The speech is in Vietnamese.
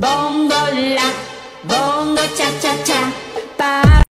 bongo la, bongo cha cha.